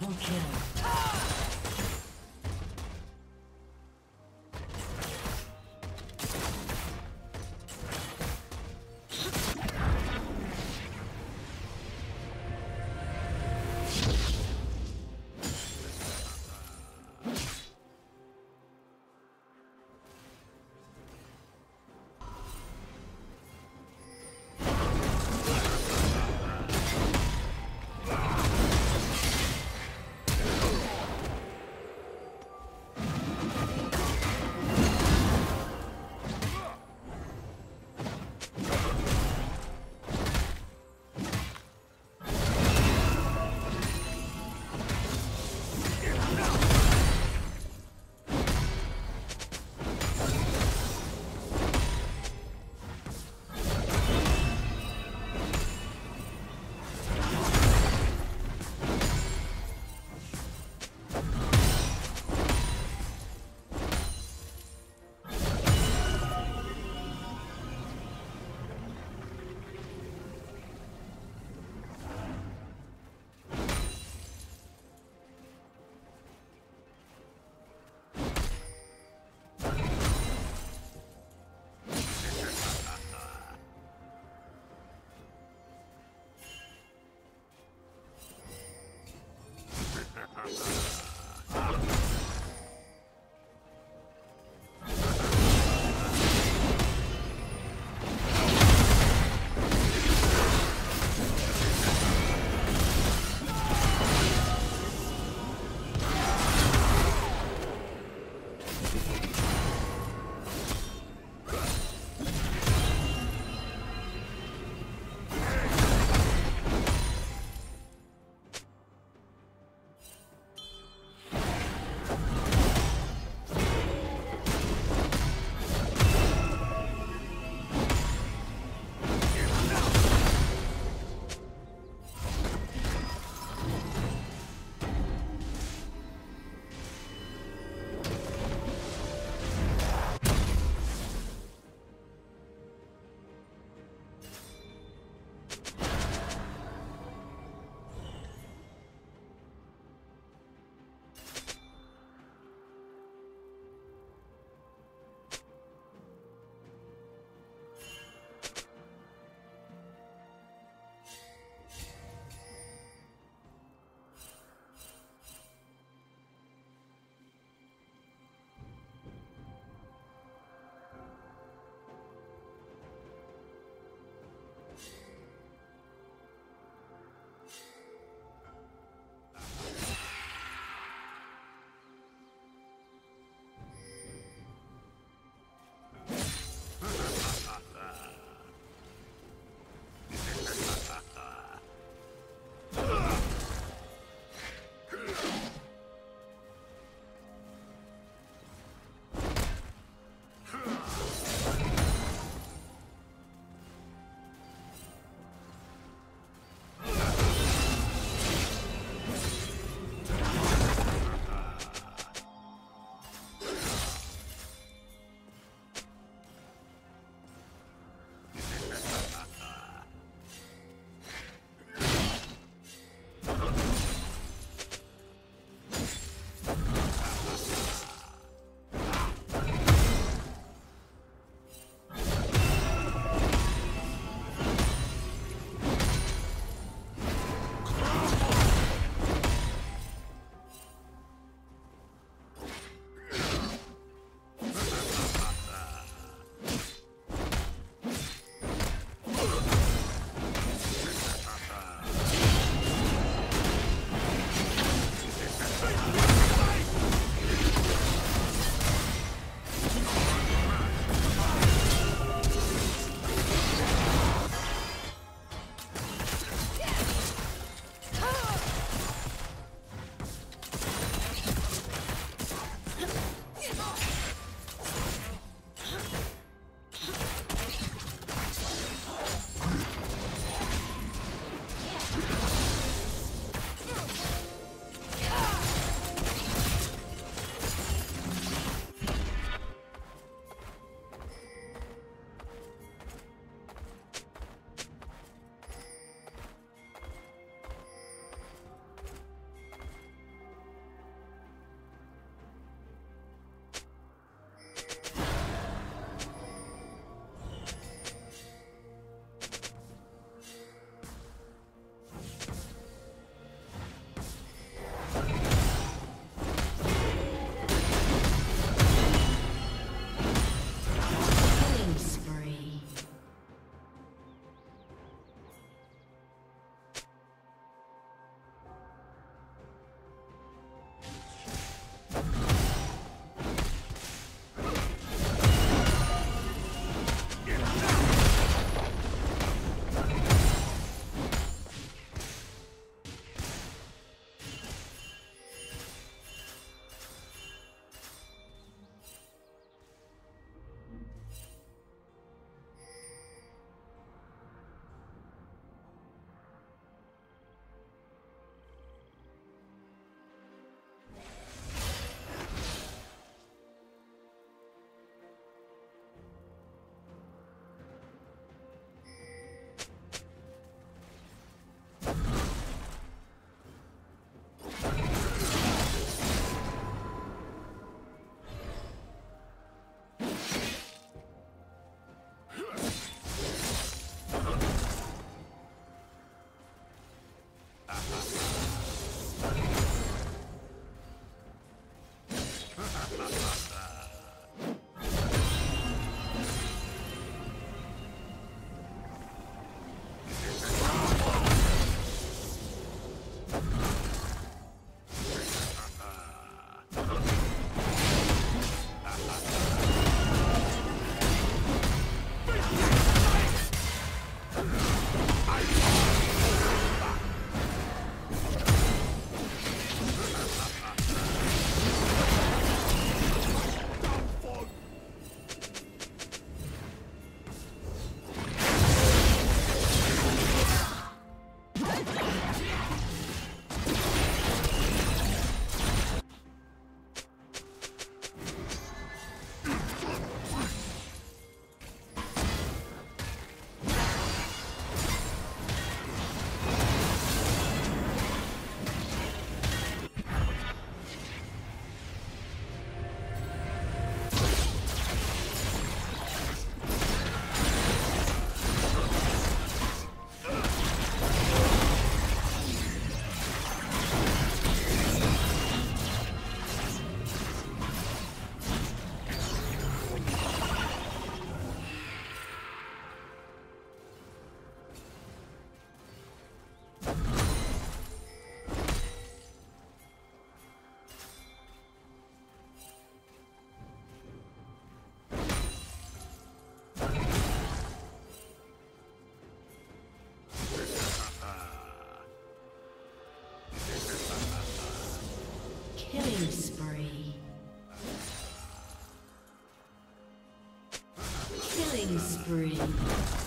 Double kill. Yeah. Spree.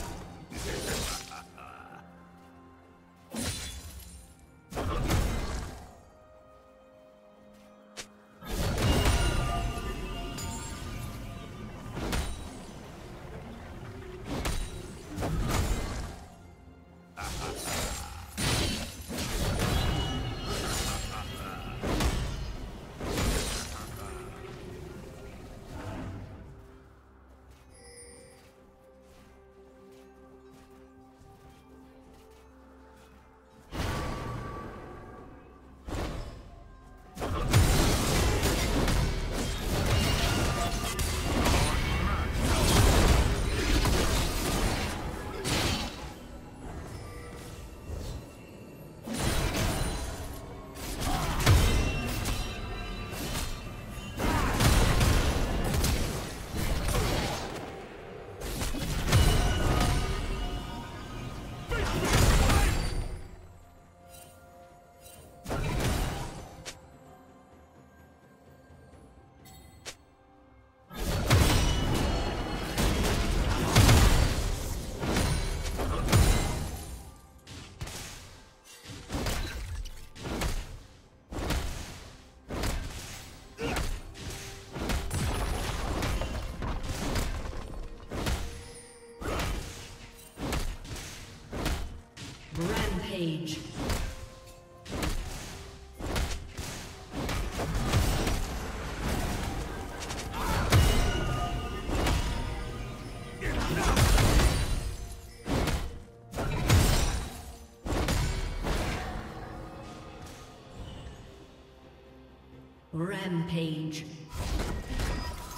Rampage.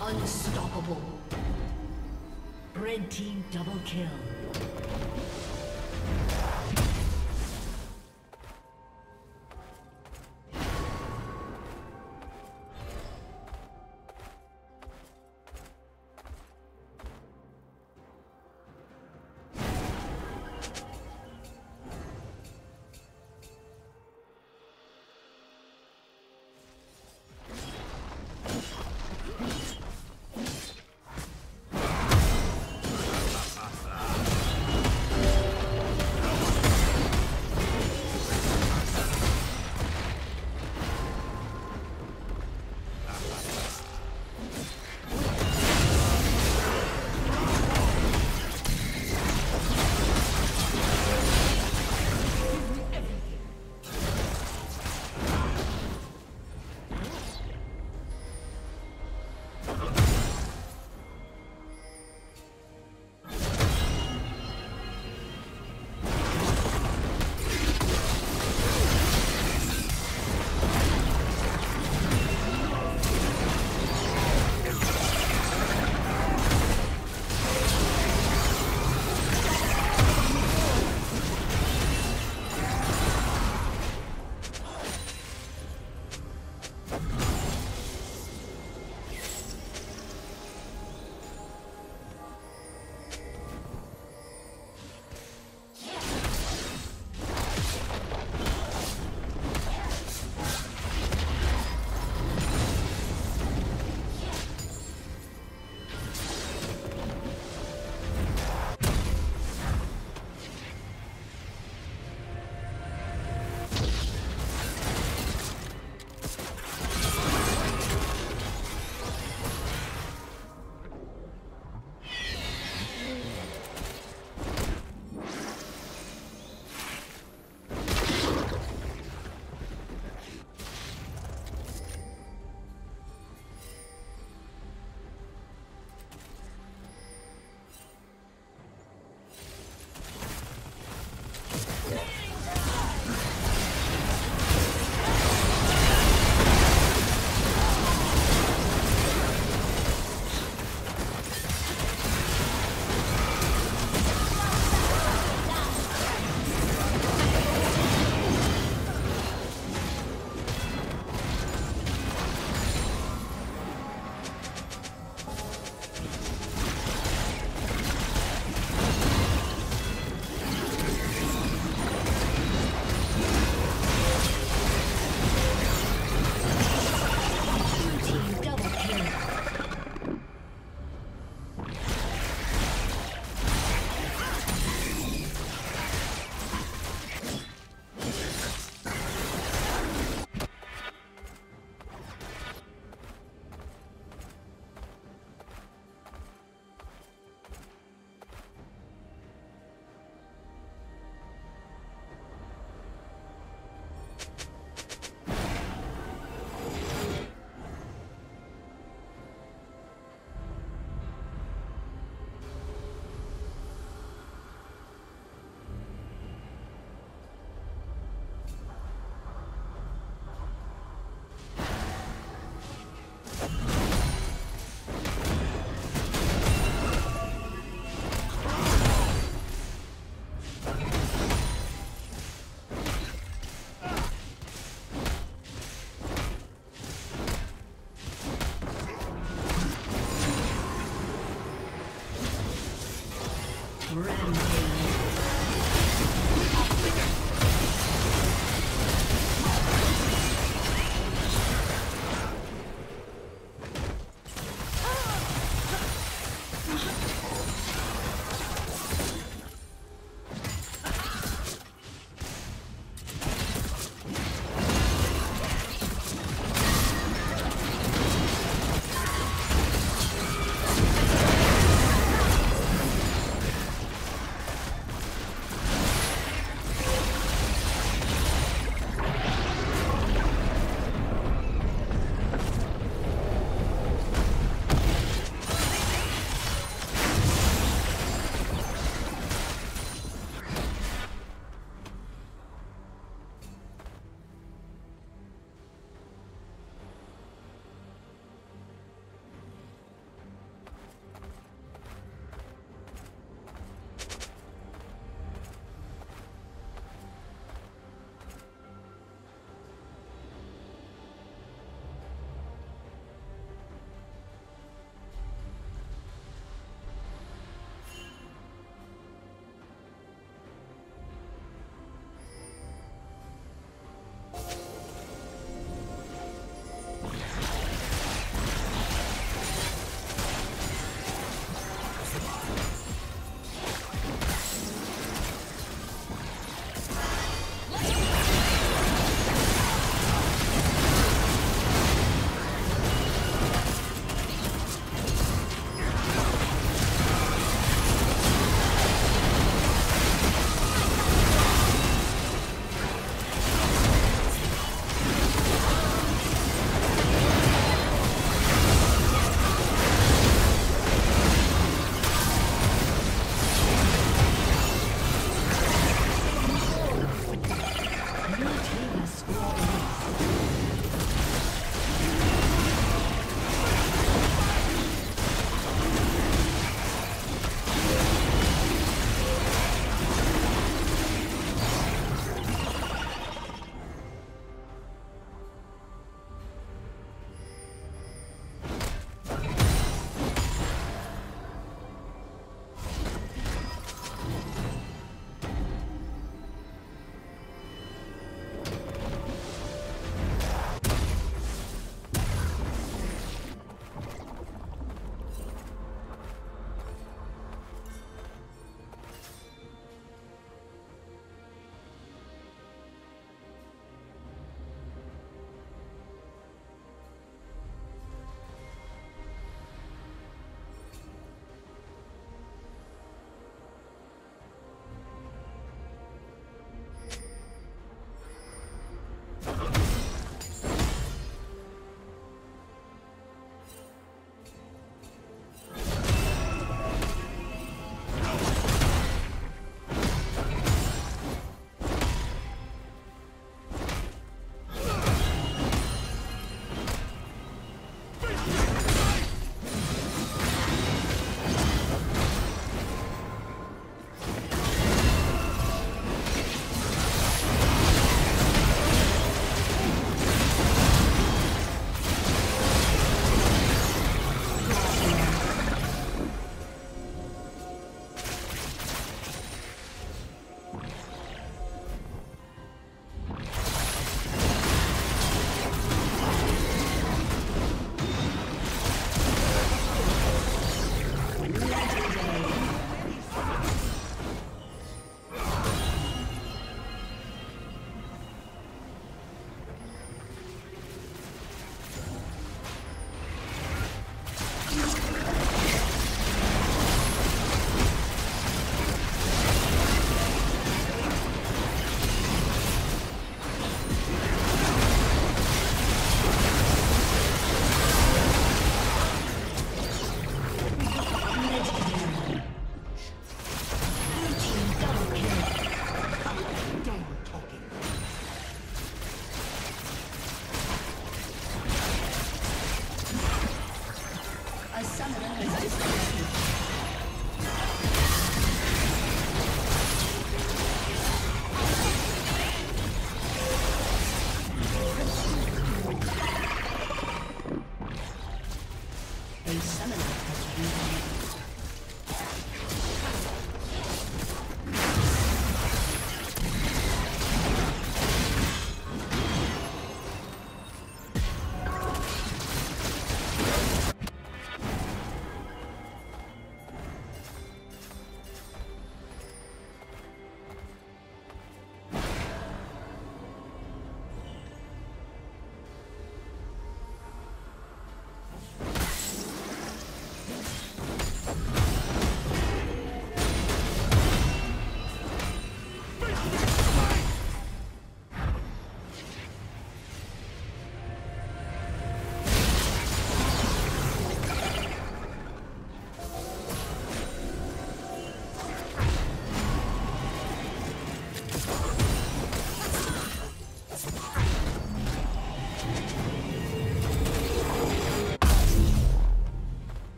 Unstoppable. Red team double kill.